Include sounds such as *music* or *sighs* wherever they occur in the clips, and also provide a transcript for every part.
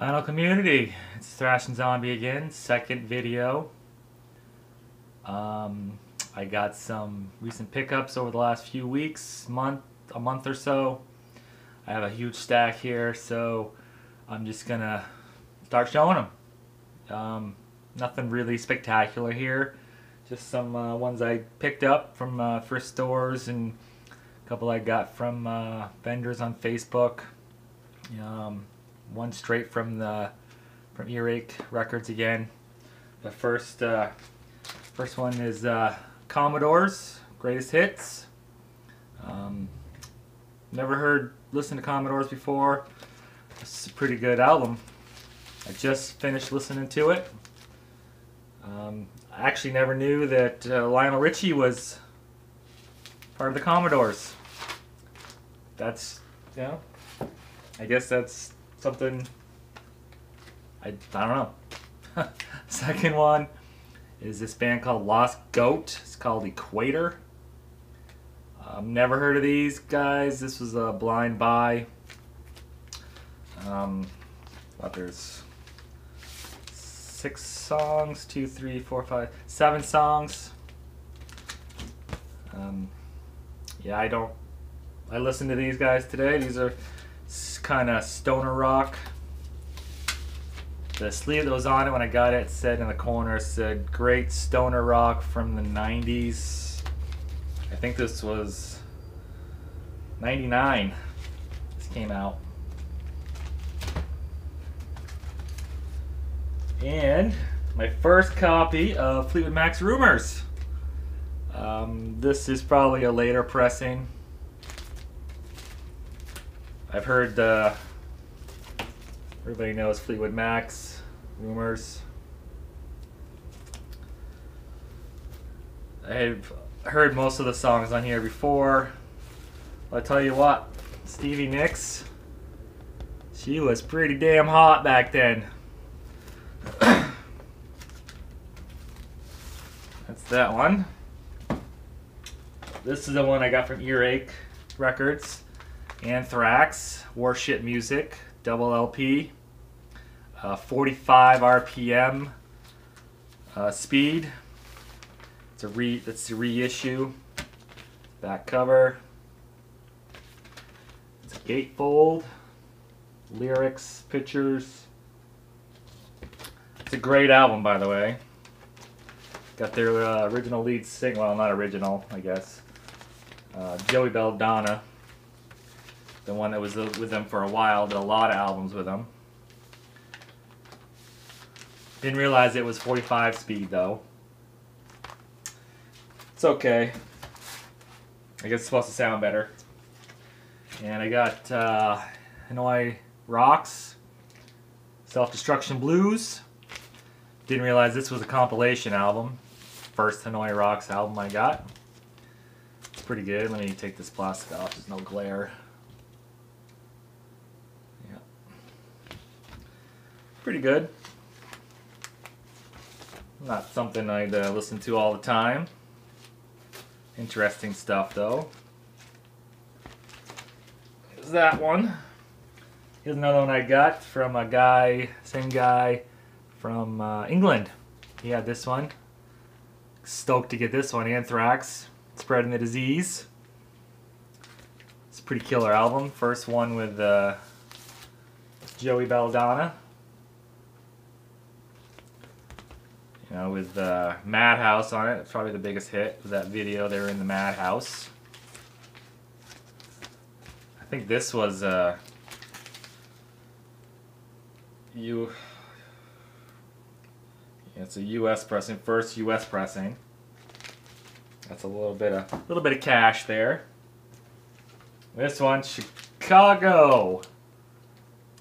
Vinyl community, it's Thrashing Zombie again, second video. Um, I got some recent pickups over the last few weeks, month, a month or so. I have a huge stack here, so I'm just gonna start showing them. Um, nothing really spectacular here, just some uh, ones I picked up from uh, thrift stores and a couple I got from uh, vendors on Facebook. Um, one straight from the from Earache Records again. The first uh, first one is uh, Commodores Greatest Hits. Um, never heard listen to Commodores before. It's a pretty good album. I just finished listening to it. Um, I actually never knew that uh, Lionel Richie was part of the Commodores. That's, you know, I guess that's something I, I don't know. *laughs* Second one is this band called Lost Goat. It's called Equator. Um, never heard of these guys. This was a blind buy. Um, there's six songs, two, three, four, five, seven songs. Um, yeah, I don't. I listened to these guys today. These are kind of stoner rock. The sleeve that was on it when I got it said in the corner said "Great Stoner Rock from the '90s." I think this was '99. This came out. And my first copy of Fleetwood Mac's Rumors. Um, this is probably a later pressing. I've heard uh, everybody knows Fleetwood Mac's Rumors. I've heard most of the songs on here before. I'll tell you what, Stevie Nicks, she was pretty damn hot back then. *coughs* That's that one. This is the one I got from Earache Records. Anthrax, Worship Music, double LP, uh, 45 RPM uh, speed. It's a re. It's a reissue. Back cover. It's a gatefold. Lyrics, pictures. It's a great album, by the way. Got their uh, original lead singer. Well, not original, I guess. Uh, Joey Belladonna the one that was with them for a while, did a lot of albums with them. Didn't realize it was 45 speed though. It's okay. I guess it's supposed to sound better. And I got uh, Hanoi Rocks, Self-Destruction Blues. Didn't realize this was a compilation album. First Hanoi Rocks album I got. It's pretty good. Let me take this plastic off. There's no glare. Pretty good. Not something I'd uh, listen to all the time. Interesting stuff though. Here's that one. Here's another one I got from a guy, same guy from uh, England. He had this one. Stoked to get this one, Anthrax, Spreading the Disease. It's a pretty killer album. First one with uh, Joey Belladonna. You know, with uh, Madhouse on it. It's probably the biggest hit of that video. They were in the Madhouse. I think this was uh, you. It's a U.S. pressing, first U.S. pressing. That's a little bit of a little bit of cash there. This one, Chicago.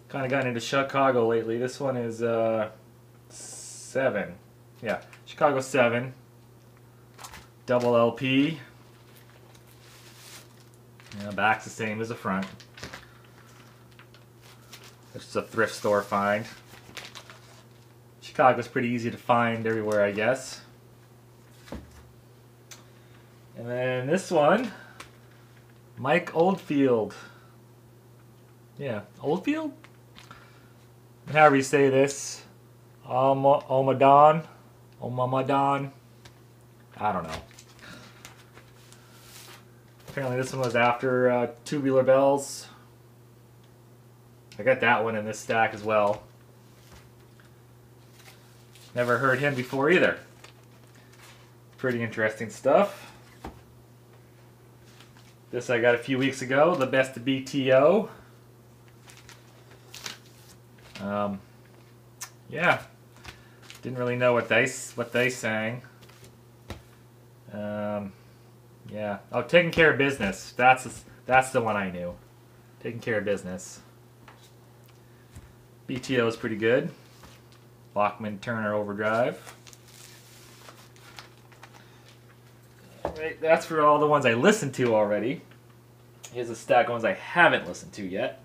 Kind of gotten into Chicago lately. This one is uh, seven. Yeah, Chicago 7. Double LP. Yeah, back's the same as the front. It's a thrift store find. Chicago's pretty easy to find everywhere, I guess. And then this one, Mike Oldfield. Yeah, Oldfield? however you say this, Oma- Ommadawn, Omamadon. I don't know. Apparently, this one was after uh, Tubular Bells. I got that one in this stack as well. Never heard him before either. Pretty interesting stuff. This I got a few weeks ago, the best BTO. Um, yeah, didn't really know what they what they sang. Um, yeah. Oh, taking care of business. That's that's the one I knew. Taking care of business. BTO is pretty good. Bachman Turner Overdrive. Alright, that's for all the ones I listened to already. Here's a stack of ones I haven't listened to yet.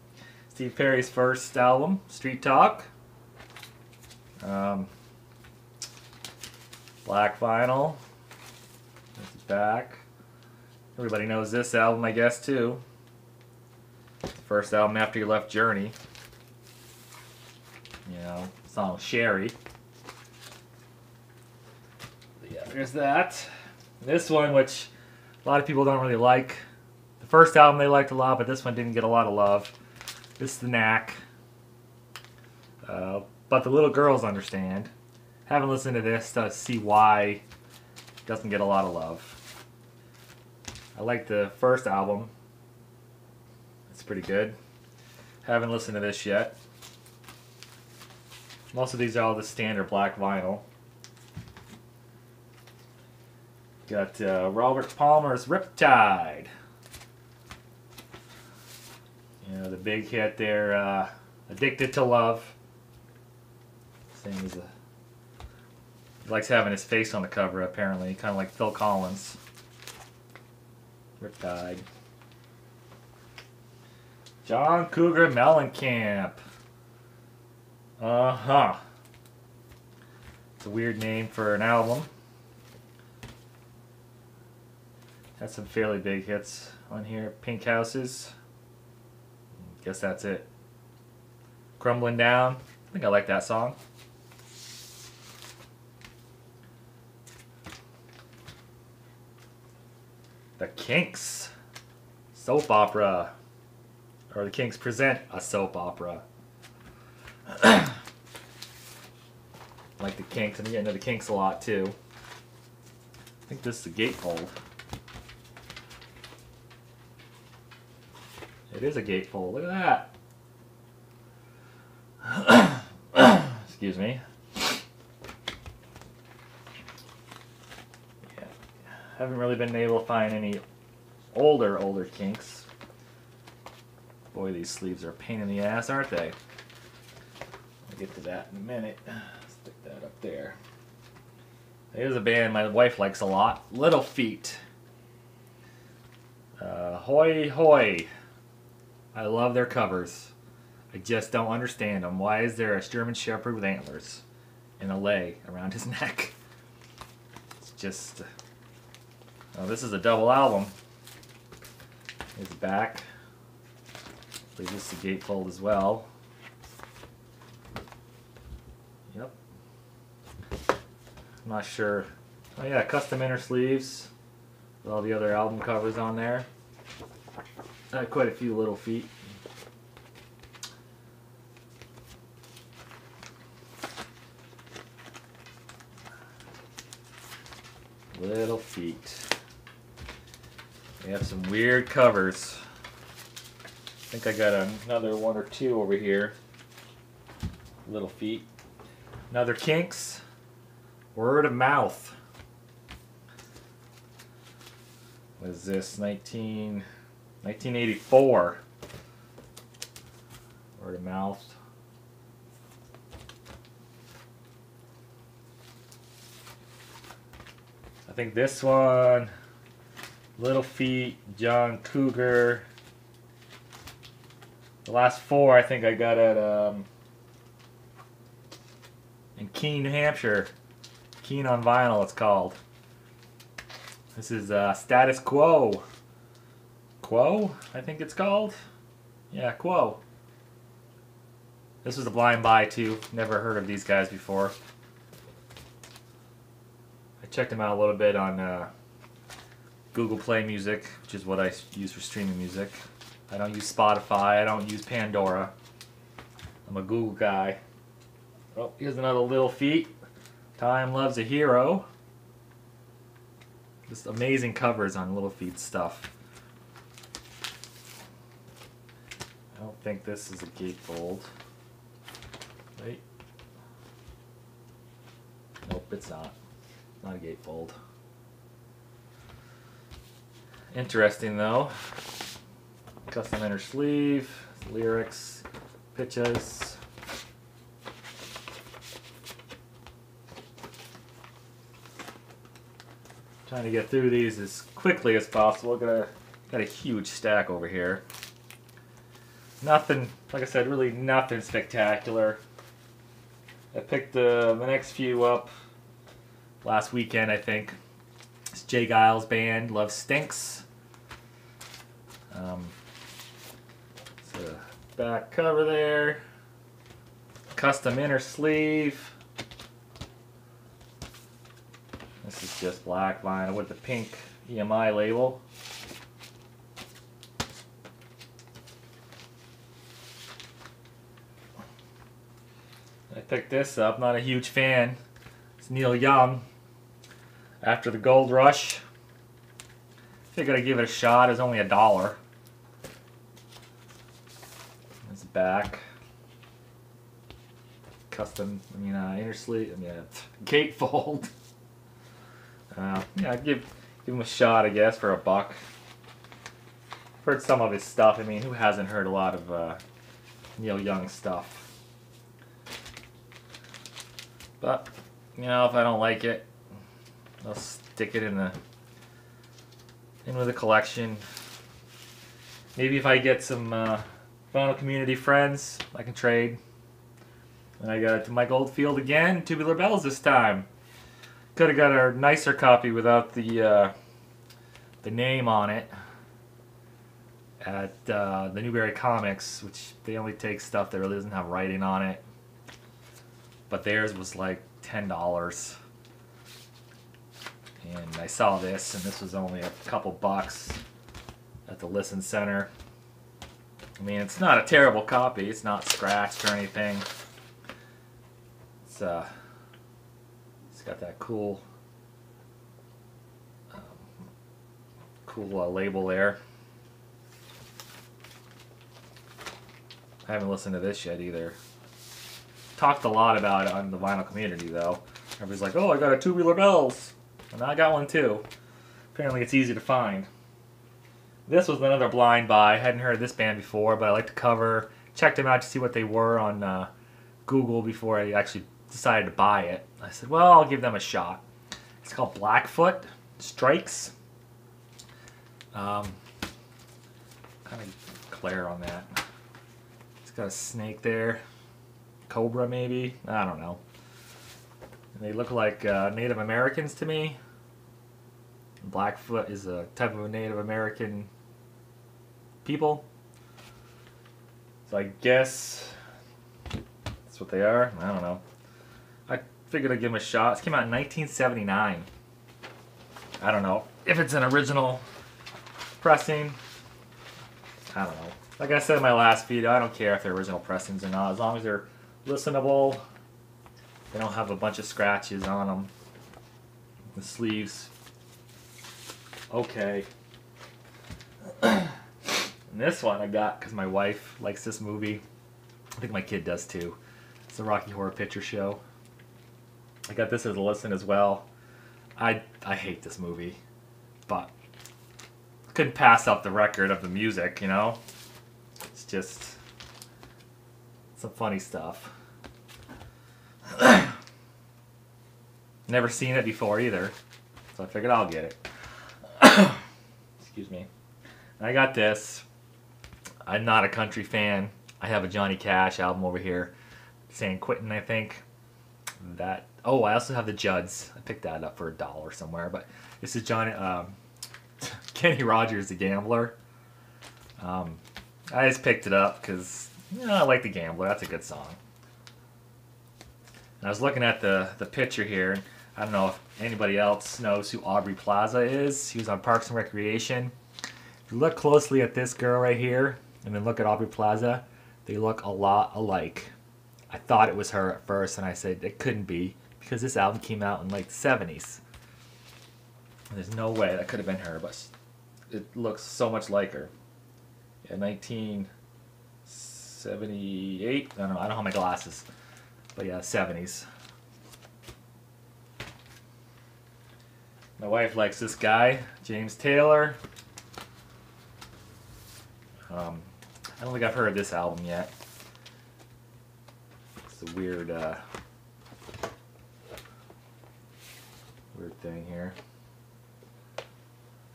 Steve Perry's first album, Street Talk. Um, Black Vinyl. This is back. Everybody knows this album, I guess, too. First album after you left Journey. You know, song Sherrie. Yeah, there's that. This one, which a lot of people don't really like. The first album they liked a lot, but this one didn't get a lot of love. This is the knack. Uh, but the little girls understand. Haven't listened to this to see why it doesn't get a lot of love. I like the first album. It's pretty good. Haven't listened to this yet. Most of these are all the standard black vinyl. Got uh, Robert Palmer's Riptide. You know, the big hit there, uh, Addicted to Love. Same as a. Likes having his face on the cover, apparently, kind of like Phil Collins. Riptide. John Cougar Mellencamp. Uh huh. It's a weird name for an album. Had some fairly big hits on here. Pink Houses. Guess that's it. Crumbling Down. I think I like that song. The Kinks. Soap opera. Or the Kinks present a soap opera. *clears throat* like the Kinks. I'm getting into the Kinks a lot too. I think this is a gatefold. It is a gatefold. Look at that. *clears throat* Excuse me. Yeah. Haven't really been able to find any older, older kinks. Boy, these sleeves are a pain in the ass, aren't they? I'll get to that in a minute. Stick that up there. Here's a band my wife likes a lot. Little Feat. Uh, hoy hoy. I love their covers. I just don't understand them. Why is there a German Shepherd with antlers and a lei around his *laughs* neck? It's just. Oh, this is a double album. The back. This is a gatefold as well. Yep. I'm not sure. Oh yeah, custom inner sleeves with all the other album covers on there. Uh, quite a few Little Feat. Little Feat. We have some weird covers. I think I got another one or two over here. Little Feat. Another kinks. Word of mouth. What is this? 19, 1984. Word of mouth. I think this one, Little Feat, John Cougar. The last four I think I got at um, in Keene, New Hampshire. Keene on vinyl, it's called. This is uh, Status Quo. Quo, I think it's called. Yeah, Quo. This was a blind buy too. Never heard of these guys before. I checked them out a little bit on uh, Google Play Music, which is what I use for streaming music. I don't use Spotify. I don't use Pandora. I'm a Google guy. Oh, here's another Little Feat. Time Loves a Hero. Just amazing covers on Little Feat stuff. I don't think this is a gatefold. Wait. Nope, it's not. Not a gatefold. Interesting though. Custom inner sleeve, lyrics, pitches. Trying to get through these as quickly as possible. Got a got a huge stack over here. Nothing, like I said, really nothing spectacular. I picked uh, the, the next few up last weekend, I think. It's J. Geils' band, Love Stinks. Um, so back cover there. Custom inner sleeve. This is just black vinyl with the pink EMI label. I picked this up, not a huge fan. It's Neil Young. After the gold rush. Figured I'd give it a shot. It's only a dollar. It's back. Custom, I mean, uh, inner sleeve, I mean, uh, *laughs* gatefold. Uh, yeah, I'd give, give him a shot, I guess, for a buck. I've Heard some of his stuff. I mean, who hasn't heard a lot of uh, Neil Young stuff? But, you know, if I don't like it, I'll stick it in the in with the collection. Maybe if I get some uh, vinyl community friends, I can trade. And I got it to Mike Oldfield again, Tubular Bells this time. Could have got a nicer copy without the uh, the name on it at uh, the Newbury Comics, which they only take stuff that really doesn't have writing on it. But theirs was like ten dollars, and I saw this, and this was only a couple bucks at the Listen Center. I mean, it's not a terrible copy. It's not scratched or anything. It's uh, it's got that cool, um, cool uh, label there. I haven't listened to this yet either. Talked a lot about it on the vinyl community though. Everybody's like, "Oh, I got a Tubular Bells," and I got one too. Apparently, it's easy to find. This was another blind buy. I hadn't heard of this band before, but I liked the cover. Checked them out to see what they were on uh, Google before I actually decided to buy it. I said, well, I'll give them a shot. It's called Blackfoot Strikes. Um, kind of glare on that. It's got a snake there. Cobra, maybe? I don't know. They look like uh, Native Americans to me. Blackfoot is a type of a Native American people. So I guess that's what they are. I don't know. I figured I'd give them a shot. This came out in 1979. I don't know if it's an original pressing. I don't know. Like I said in my last video, I don't care if they're original pressings or not. As long as they're listenable, they don't have a bunch of scratches on them. The sleeves, okay. And this one I got because my wife likes this movie. I think my kid does too. It's the Rocky Horror Picture Show. I got this as a listen as well. I I hate this movie, but couldn't pass up the record of the music. You know, it's just some funny stuff. *coughs* Never seen it before either, so I figured I'll get it. *coughs* Excuse me. And I got this. I'm not a country fan. I have a Johnny Cash album over here, San Quentin, I think. That. Oh, I also have the Judds. I picked that up for a dollar somewhere. But this is Johnny. Um, *laughs* Kenny Rogers, the gambler. Um, I just picked it up because Yeah, I like the Gambler. That's a good song. And I was looking at the the picture here. I don't know if anybody else knows who Aubrey Plaza is. He was on Parks and Recreation. If you look closely at this girl right here, and then look at Aubrey Plaza, they look a lot alike. I thought it was her at first, and I said it couldn't be because this album came out in like the 70s. There's no way that could have been her, but it looks so much like her. Yeah, 1978. I don't know. I don't have my glasses, but yeah, 70s. My wife likes this guy, James Taylor. Um, I don't think I've heard this album yet. It's a weird, uh, weird thing here.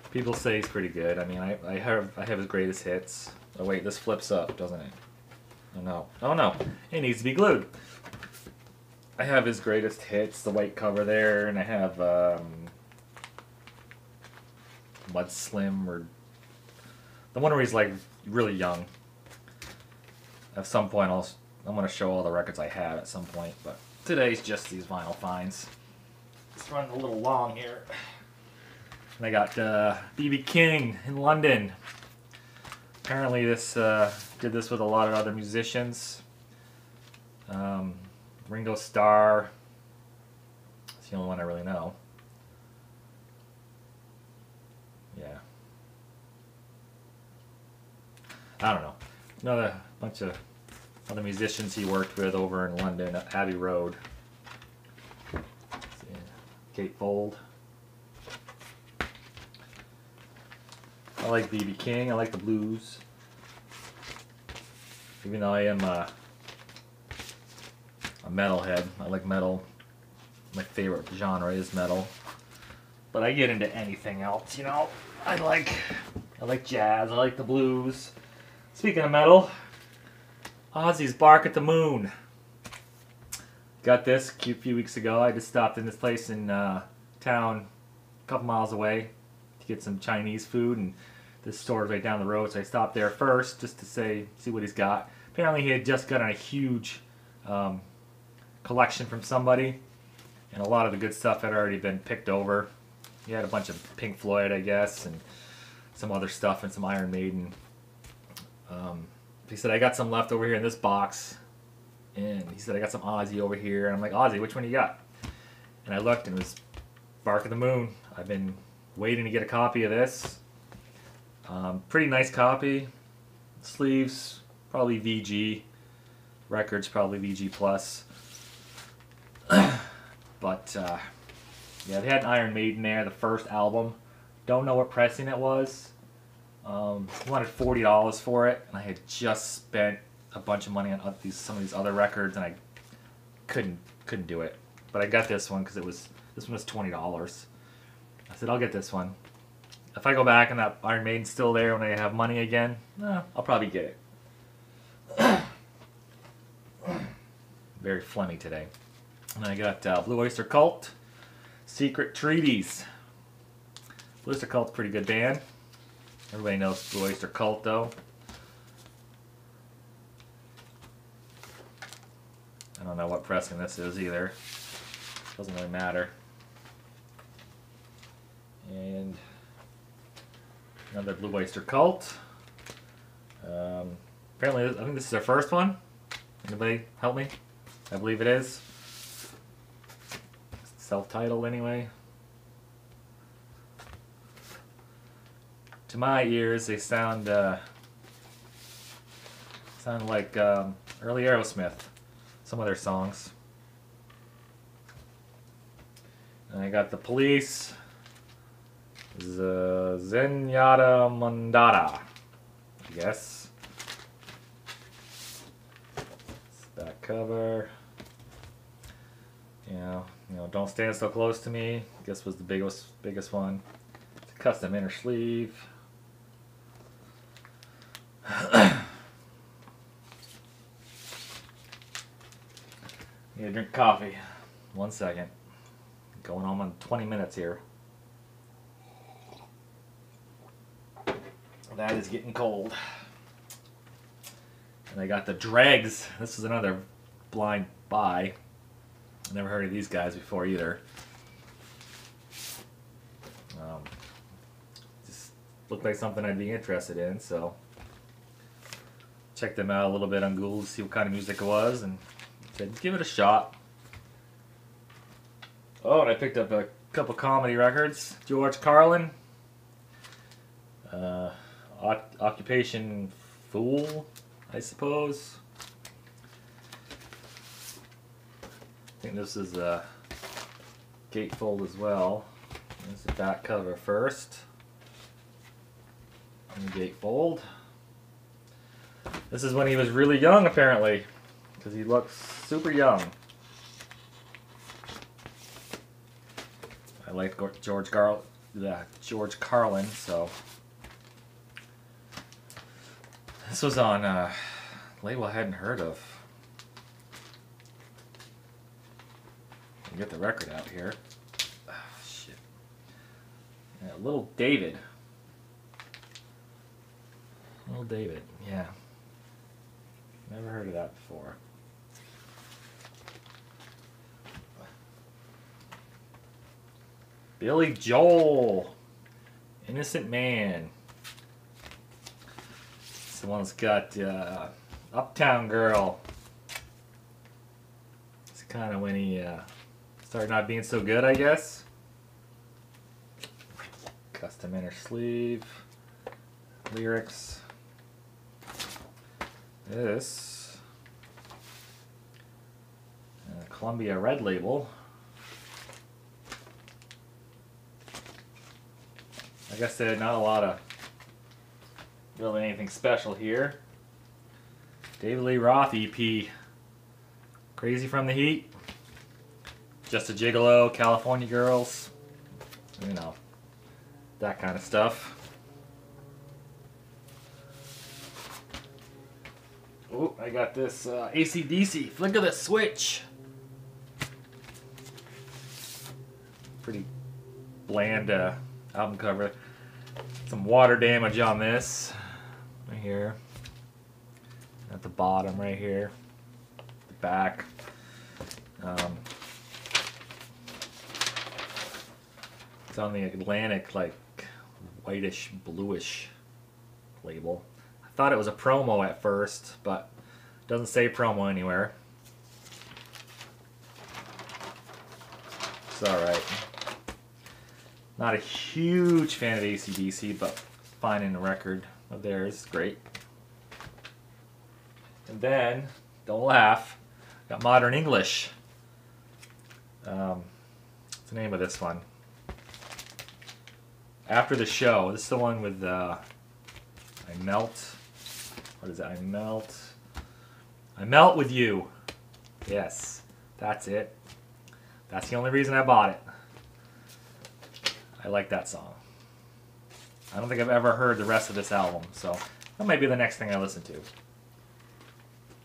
People say he's pretty good. I mean, I, I have I have his greatest hits. Oh wait, this flips up, doesn't it? Oh no. Oh no. It needs to be glued. I have his greatest hits, the white cover there, and I have um, Mud Slim or the one where he's like really young. At some point, I'll I'm gonna show all the records I have at some point, but today's just these vinyl finds. It's running a little long here. And I got BB uh, King in London. Apparently, this uh, did this with a lot of other musicians. Um, Ringo Starr. It's the only one I really know. Yeah. I don't know. Another bunch of other musicians he worked with over in London at Abbey Road. Gatefold. I like BB King. I like the blues. Even though I am a, a metalhead, I like metal. My favorite genre is metal. But I get into anything else, you know. I like I like jazz. I like the blues. Speaking of metal, Ozzy's Bark at the Moon. Got this a few weeks ago. I just stopped in this place in uh, town, a couple miles away, to get some Chinese food, and this store is right down the road. So I stopped there first just to say, see what he's got. Apparently, he had just gotten a huge um, collection from somebody, and a lot of the good stuff had already been picked over. He had a bunch of Pink Floyd, I guess, and some other stuff, and some Iron Maiden. Um, he said, I got some left over here in this box. And he said, I got some Ozzy over here. And I'm like, Ozzy, which one you got? And I looked and it was Bark of the Moon. I've been waiting to get a copy of this. Um, pretty nice copy. Sleeves, probably VG. Records, probably VG Plus. *clears throat* but, uh, yeah, they had Iron Maiden there, the first album. Don't know what pressing it was. Um, wanted forty dollars for it, and I had just spent a bunch of money on these some of these other records, and I couldn't couldn't do it. But I got this one because it was this one was twenty dollars. I said I'll get this one. If I go back and that Iron Maiden's still there when I have money again, eh, I'll probably get it. *coughs* Very phlegmy today. And I got uh, Blue Oyster Cult, Secret Treaties. Blue Oyster Cult's pretty good band. Everybody knows Blue Oyster Cult, though. I don't know what pressing this is either. Doesn't really matter. And another Blue Oyster Cult. Um, apparently, I think this is their first one. Anybody help me? I believe it is. Self-titled anyway. To my ears, they sound uh, sound like um, early Aerosmith. Some of their songs. And I got the police. Z- Zenyatta Mondatta, I guess. It's Back cover. You know, you know, don't stand so close to me. I guess was the biggest biggest one. It's a custom inner sleeve. Need to drink coffee. One second. Going on on 20 minutes here. That is getting cold. And I got the Dregs. This is another blind buy. Never heard of these guys before either. Um, just looked like something I'd be interested in, so checked them out a little bit on Google to see what kind of music it was, and said give it a shot. Oh, and I picked up a couple comedy records. George Carlin, uh, Occupation Foole, I suppose. I think this is a gatefold as well. There's the back cover first. And the gatefold. This is when he was really young, apparently, because he looks super young. I like George Gar yeah, George Carlin, so this was on a label I hadn't heard of. Get the record out here. Oh, shit. Yeah, Little David. Little David, yeah. Never heard of that before. Billy Joel. Innocent Man. This one's got uh, Uptown Girl. It's kind of when he uh, started not being so good, I guess. Custom inner sleeve. Lyrics. This. Uh, Columbia Red Label. I guess not a lot of really anything special here. David Lee Roth EP. Crazy from the Heat. Just a Gigolo, California Girls. You know, that kind of stuff. Oh, I got this uh, ACDC, Flick of the Switch. Pretty bland uh, album cover. Some water damage on this, right here. At the bottom, right here. The back. Um, it's on the Atlantic, like whitish, bluish label. Thought it was a promo at first, but doesn't say promo anywhere. It's alright. Not a huge fan of ACDC, but finding a record of theirs is great. And then, don't laugh, got Modern English. Um, what's the name of this one? After the show. This is the one with uh, I melt. What is it? I melt. I melt with you. Yes, that's it. That's the only reason I bought it. I like that song. I don't think I've ever heard the rest of this album, so that might be the next thing I listen to.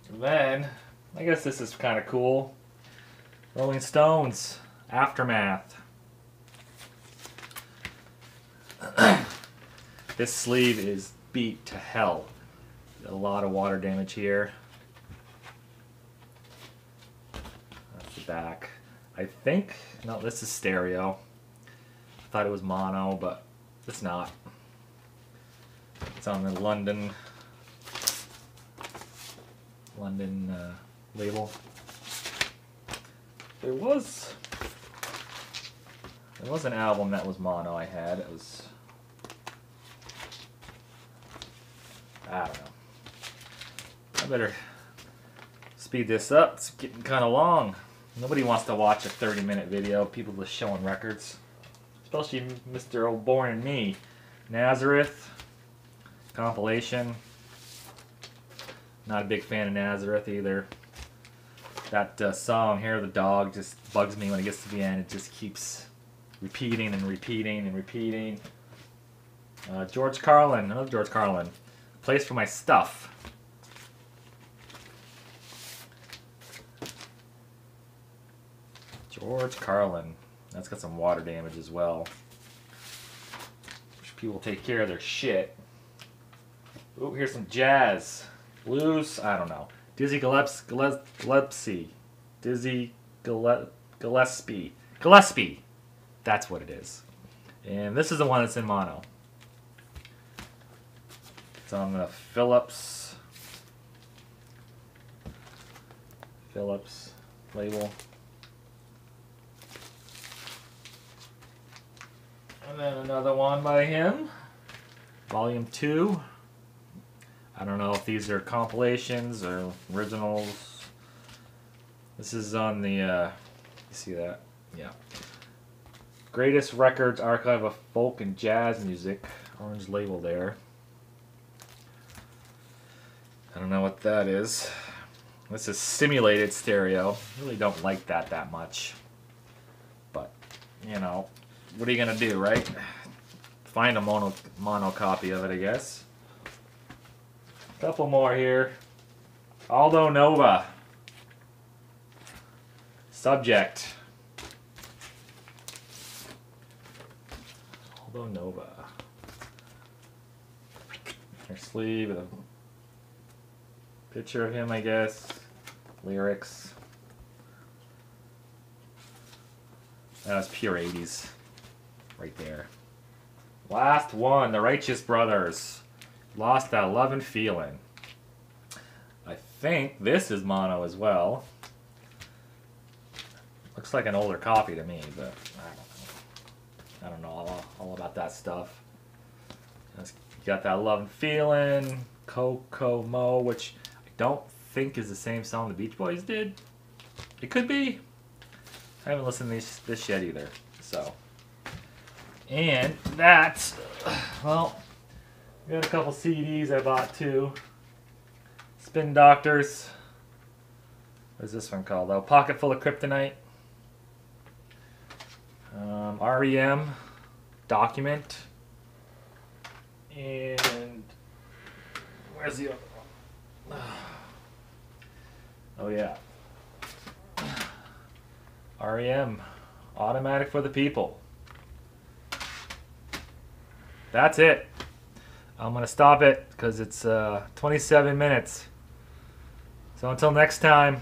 And then, I guess this is kind of cool. Rolling Stones, Aftermath. *clears throat* this sleeve is beat to hell. A lot of water damage here. That's the back. I think, no, this is stereo I thought it was mono, but it's not. It's on the London London uh, label. There was there was an album that was mono I had. It was I don't know. I better speed this up. It's getting kind of long. Nobody wants to watch a 30 minute video. People just showing records especially Mr. O'Born and Me. Nazareth compilation. Not a big fan of Nazareth either. That uh, song, Hair of the Dog, just bugs me when it gets to the end. It just keeps repeating and repeating and repeating. Uh, George Carlin, another George Carlin. Place for my stuff. George Carlin. That's got some water damage as well. Wish people take care of their shit. Oh, here's some jazz. Blues, I don't know. Dizzy Gillespie. Dizzy Gille- Gillespie. Gillespie. That's what it is. And this is the one that's in mono. I'm going to Philips. Philips label. And then another one by him. Volume 2. I don't know if these are compilations or originals. This is on the, uh, you see that? Yeah. Everest Records Archive of Folk and Jazz Music. Orange label there. I don't know what that is. This is simulated stereo. Really don't like that that much. But, you know, what are you going to do, right? Find a mono, mono copy of it, I guess. Couple more here. Aldo Nova. Subject. Aldo Nova. Their sleeve a picture of him, I guess. Lyrics. That was pure 80s. Right there. Last one, the Righteous Brothers. Lost that love and feeling. I think this is mono as well. Looks like an older copy to me, but I don't know. I don't know all, all about that stuff. Got that love and feeling, Coco Mo, which I don't think is the same song the Beach Boys did. It could be. I haven't listened to this, this yet either. So, and that's well. Got a couple CDs I bought too. Spin Doctors. What is this one called though? Pocket Full of Kryptonite. Um, REM. Document. And where's the other one? *sighs* Oh yeah. *sighs* REM. Automatic for the people. That's it. I'm going to stop it because it's uh, 27 minutes. So until next time,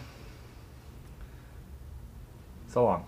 so long.